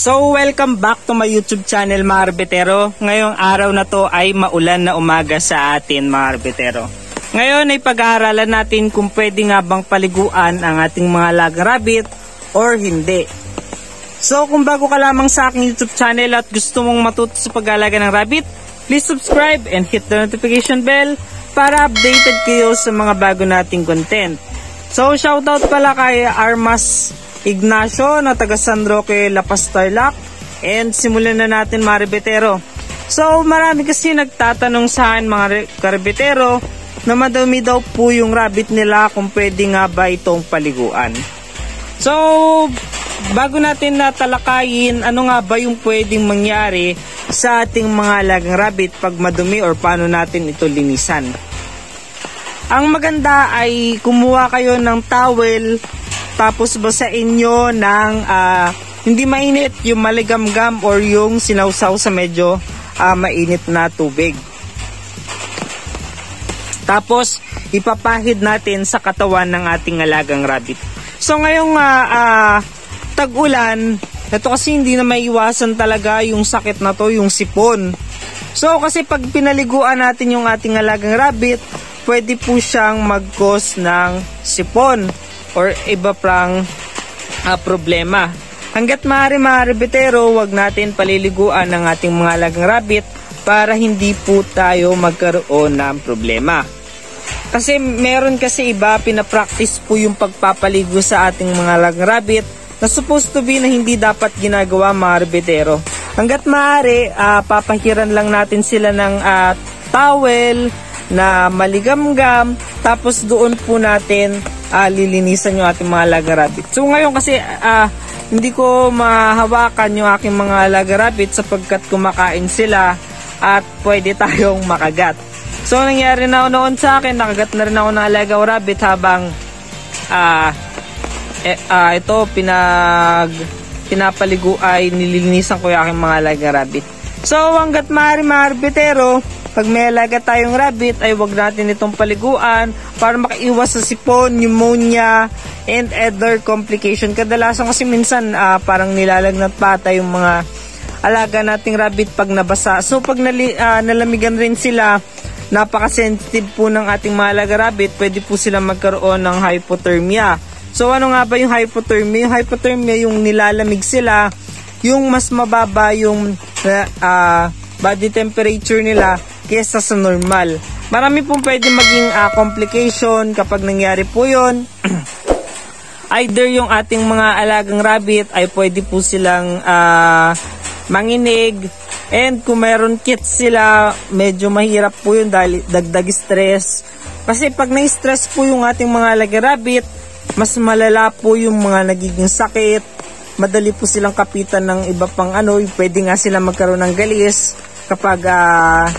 So, welcome back to my YouTube channel mga Arbitero. Ngayong araw na to ay maulan na umaga sa atin mga Arbitero. Ngayon ay pag-aaralan natin kung pwede nga bang paliguan ang ating mga lagang rabbit or hindi. So, kung bago ka lamang sa aking YouTube channel at gusto mong matuto sa pag-alaga ng rabbit, please subscribe and hit the notification bell para updated kayo sa mga bago nating content. So, shoutout pala kay Armas Ignacio na taga San Roque La Paz Tarlac and simulan na natin mga rebetero. So marami kasi nagtatanong sa akin mga karibetero na madami daw po yung rabbit nila kung pwede nga ba itong paliguan. So bago natin natalakayin ano nga ba yung pwedeng mangyari sa ating mga alagang rabbit pag madumi or paano natin ito linisan. Ang maganda ay kumuha kayo ng towel tapos basain nyo ng uh, hindi mainit yung maligamgam or yung sinawsaw sa medyo uh, mainit na tubig. Tapos ipapahid natin sa katawan ng ating alagang rabbit. So ngayong uh, uh, tag-ulan, ito kasi hindi na maiwasan talaga yung sakit na to, yung sipon. So kasi pag pinaliguan natin yung ating alagang rabbit, pwede po siyang mag-cause ng sipon or iba pang uh, problema. Hanggat maaari mga rebetero, wag natin paliliguan ng ating mga alagang rabbit para hindi po tayo magkaroon ng problema. Kasi meron kasi iba, pinapractice po yung pagpapaligo sa ating mga alagang rabbit na supposed to be na hindi dapat ginagawa mga rebetero. Hanggat maaari, uh, papahiran lang natin sila ng uh, towel na maligamgam tapos doon po natin uh, lilinisan yung ating mga laga rabbit. So ngayon kasi uh, hindi ko mahawakan yung aking mga laga rabbit sapagkat kumakain sila at pwede tayong makagat. So nangyari na noon sa akin, nakagat na rin ako ng alaga rabbit habang uh, eh, uh, ito pinag pinapaligo ay nililinisan ko yung aking mga alaga rabbit. So hanggat maaari mga arbitero, pag may alaga tayong rabbit ay wag natin itong paliguan para makaiwas sa sipon, pneumonia, and other complication. Kadalasan kasi minsan uh, parang nilalagnat pata yung mga alaga nating rabbit pag nabasa. So pag nali, uh, nalamigan rin sila, napaka-sensitive po ng ating mga alaga rabbit, pwede po sila magkaroon ng hypothermia. So ano nga ba yung hypothermia? Yung hypothermia yung nilalamig sila, yung mas mababa yung uh, body temperature nila kesa sa normal. Marami pong pwede maging uh, complication kapag nangyari po yon. Either yung ating mga alagang rabbit ay pwede po silang uh, manginig and kung meron kits sila medyo mahirap po yun dahil dagdag stress. Kasi pag na-stress po yung ating mga alagang rabbit, mas malala po yung mga nagiging sakit, madali po silang kapitan ng iba pang ano, pwede nga sila magkaroon ng galis kapag uh,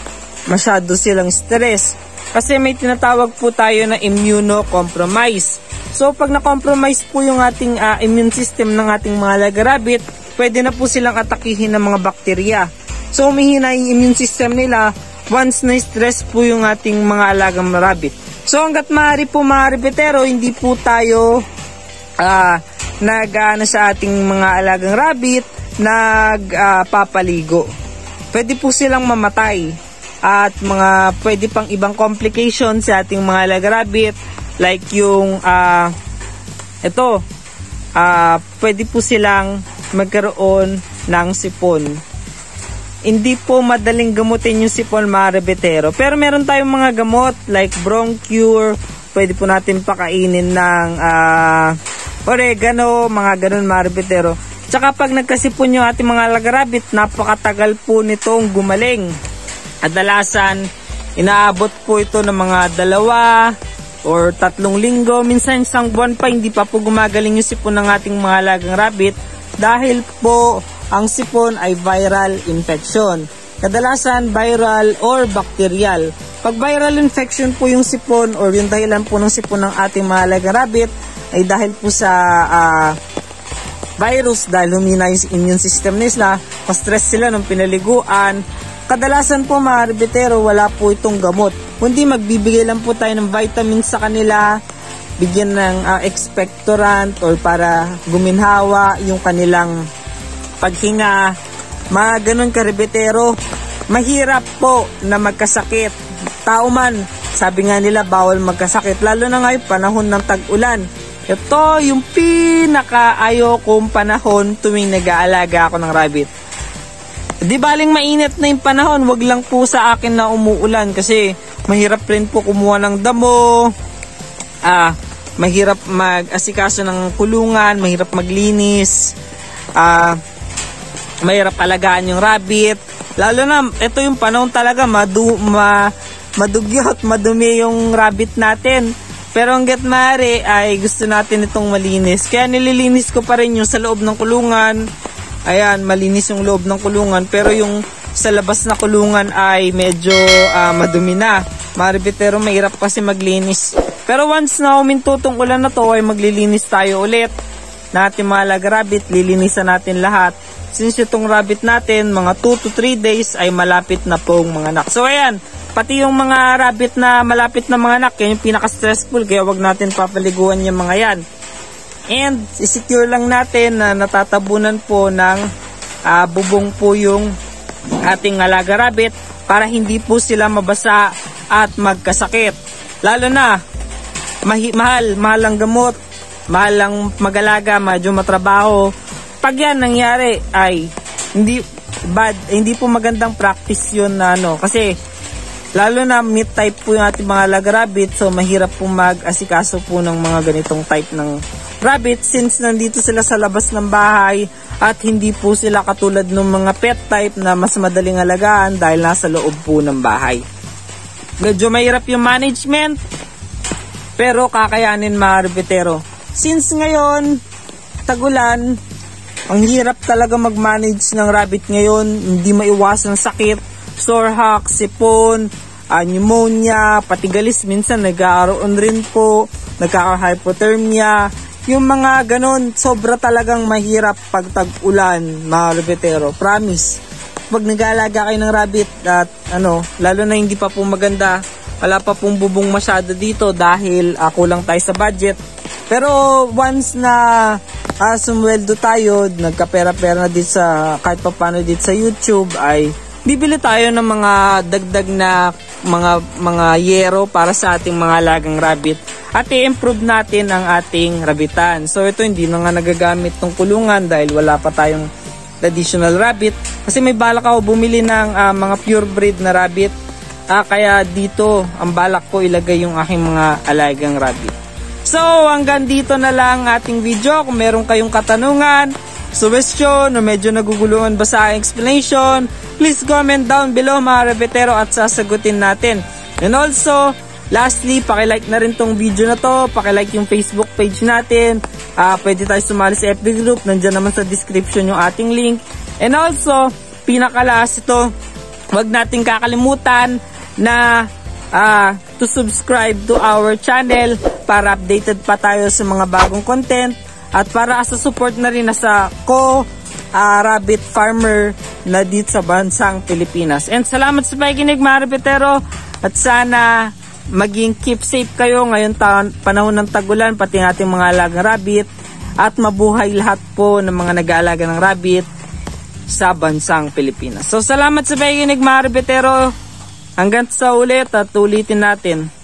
masyado silang stress. Kasi may tinatawag po tayo na immunocompromise. So pag na-compromise po yung ating uh, immune system ng ating mga laga rabbit, pwede na po silang atakihin ng mga bakterya. So umihina yung immune system nila once na-stress po yung ating mga alagang rabbit. So hanggat maaari po mga rabbitero, hindi po tayo uh, nag uh, sa ating mga alagang rabbit nagpapaligo. Uh, Pwede po silang mamatay at mga pwede pang ibang complications sa ating mga lag rabbit like yung uh, ito uh, pwede po silang magkaroon ng sipon. Hindi po madaling gamutin yung sipon mga rebetero. Pero meron tayong mga gamot like bronchure pwede po natin pakainin ng uh, oregano mga ganun mga rebetero. Tsaka pag nagkasipon yung ating mga lagarabit napakatagal po nitong gumaling Kadalasan, inaabot po ito ng mga dalawa or tatlong linggo. Minsan isang buwan pa hindi pa po gumagaling yung sipon ng ating mga alagang rabbit dahil po ang sipon ay viral infection. Kadalasan viral or bacterial. Pag viral infection po yung sipon or yung dahilan po ng sipon ng ating mga alagang rabbit ay dahil po sa uh, virus dahil humina yung immune system nila, ma-stress sila nung pinaliguan, Kadalasan po mga arbitero, wala po itong gamot. Kundi magbibigay lang po tayo ng vitamins sa kanila, bigyan ng uh, expectorant or para guminhawa yung kanilang paghinga, mga ganun karibetero. Mahirap po na magkasakit. Tao man, sabi nga nila bawal magkasakit, lalo na ngayon panahon ng tag-ulan. Ito yung pinaka kong panahon tuwing nag-aalaga ako ng rabbit. Di baling mainit na yung panahon, wag lang po sa akin na umuulan kasi mahirap rin po kumuha ng damo. Ah, mahirap mag-asikaso ng kulungan, mahirap maglinis. Ah, mahirap alagaan yung rabbit. Lalo na, ito yung panahon talaga, madu, ma, madugyot, madumi yung rabbit natin. Pero ang get mare ay gusto natin itong malinis. Kaya nililinis ko pa rin yung sa loob ng kulungan Ayan, malinis yung loob ng kulungan. Pero yung sa labas na kulungan ay medyo uh, madumi na. Maribitero, mahirap kasi maglinis. Pero once na huminto tong ulan na to, ay maglilinis tayo ulit na ating mga lag rabbit. Lilinisan natin lahat. Since itong rabbit natin, mga 2 to 3 days ay malapit na pong mga anak. So ayan, pati yung mga rabbit na malapit na mga anak, yan yung pinaka-stressful. Kaya wag natin papaliguan yung mga yan. And secure lang natin na natatabunan po ng uh, bubong po yung ating alaga rabbit para hindi po sila mabasa at magkasakit. Lalo na, mahi- mahal, mahal ang gamot, mahal ang magalaga, medyo matrabaho. Pag yan nangyari ay hindi bad, hindi po magandang practice yun na ano. Kasi lalo na meat type po yung ating mga alaga rabbit so mahirap po mag-asikaso po ng mga ganitong type ng rabbit since nandito sila sa labas ng bahay at hindi po sila katulad ng mga pet type na mas madaling alagaan dahil nasa loob po ng bahay. Medyo mahirap yung management pero kakayanin mga rabbitero. Since ngayon, tagulan, ang hirap talaga mag-manage ng rabbit ngayon, hindi maiwasan sakit, sore hack, sipon, uh, pneumonia, patigalis minsan nag-aaroon rin po, nagkaka-hypothermia, yung mga ganun, sobra talagang mahirap pag tag-ulan, mga rabbitero. Promise. Pag nag-aalaga kayo ng rabbit at ano, lalo na hindi pa po maganda, wala pa pong bubong masyado dito dahil uh, kulang tayo sa budget. Pero once na uh, sumweldo tayo, nagkapera-pera na dito sa kahit pa paano dito sa YouTube ay bibili tayo ng mga dagdag na mga mga yero para sa ating mga lagang rabbit at i-improve natin ang ating rabbitan. So ito hindi na nga nagagamit ng kulungan dahil wala pa tayong additional rabbit kasi may balak ako bumili ng uh, mga pure breed na rabbit uh, kaya dito ang balak ko ilagay yung aking mga alagang rabbit. So hanggang dito na lang ating video. Kung meron kayong katanungan, suggestion o medyo naguguluhan ba sa explanation, please comment down below mga rebetero at sasagutin natin. And also, lastly, pakilike na rin tong video na to, pakilike yung Facebook page natin, uh, pwede tayo sumali sa FB group, nandyan naman sa description yung ating link. And also, pinakalas ito, wag nating kakalimutan na uh, to subscribe to our channel para updated pa tayo sa mga bagong content at para sa support na rin na sa ko uh, rabbit farmer na dito sa bansang Pilipinas. And salamat sa pakikinig mga rabbitero at sana maging keep safe kayo ngayon taon, panahon ng tagulan pati ng ating mga alagang rabbit at mabuhay lahat po ng mga nag-aalaga ng rabbit sa bansang Pilipinas. So salamat sa pakikinig mga rabbitero. Hanggang sa ulit at ulitin natin.